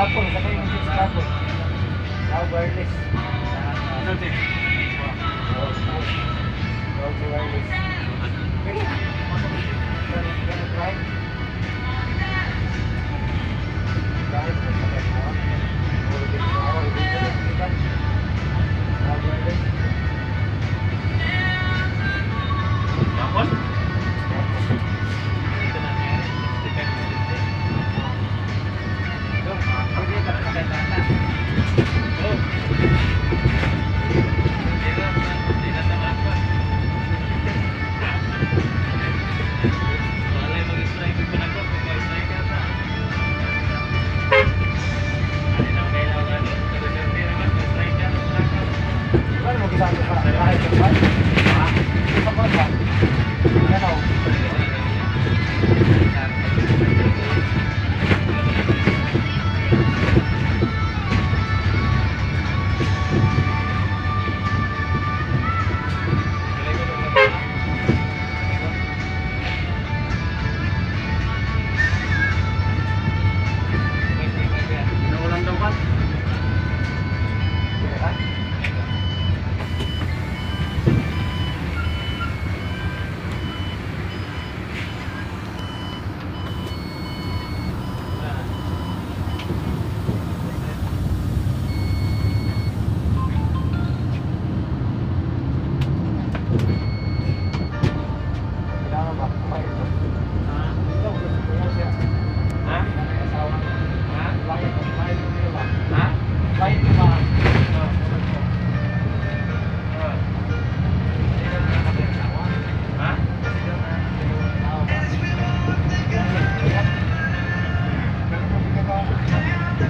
Scalpel, sakay mo yung scalpel. Now wireless. Ano din? Also wireless. Pwede. Pwede drive. Drive, sakay mo. I can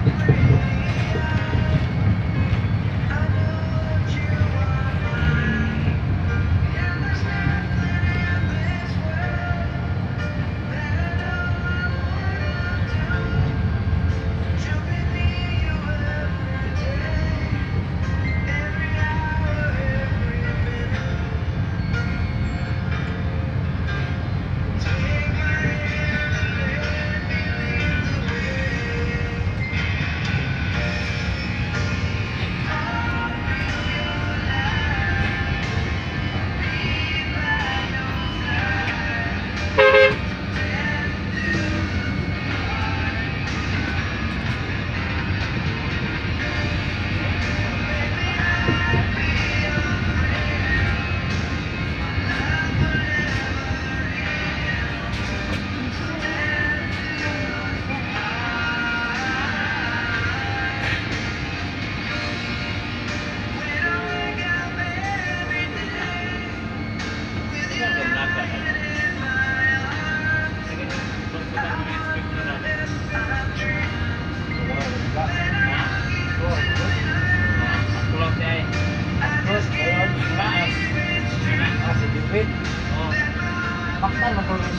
Thank you.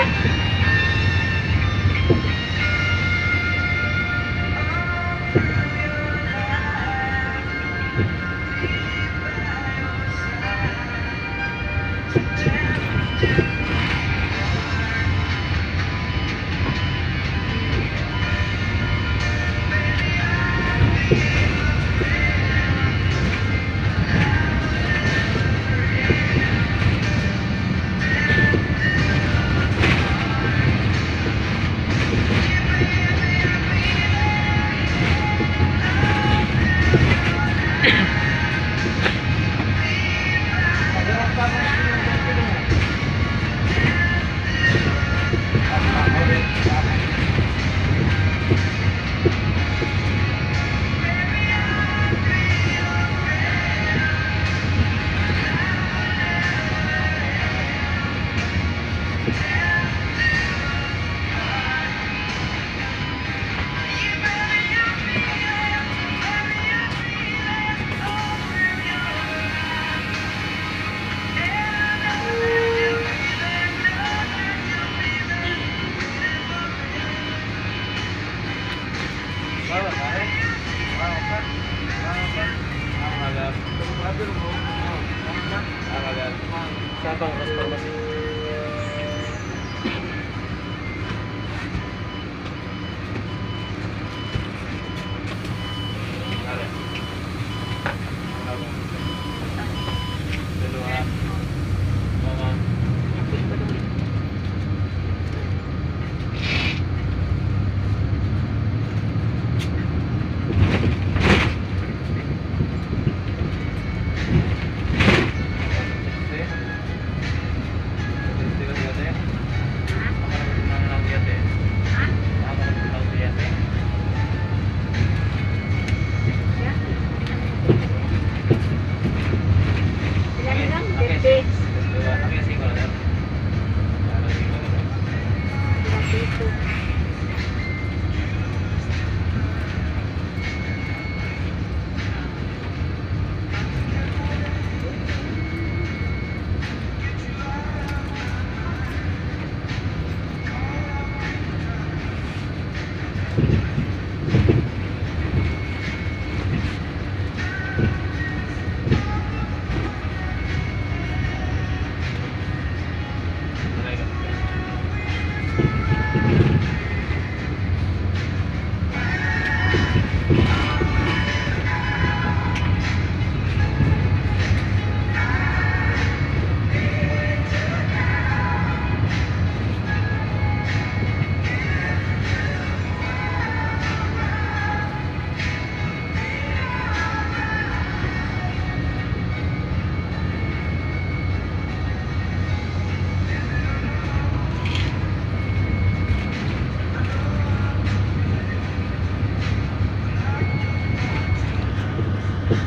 Yeah. Bang mas pharmacy?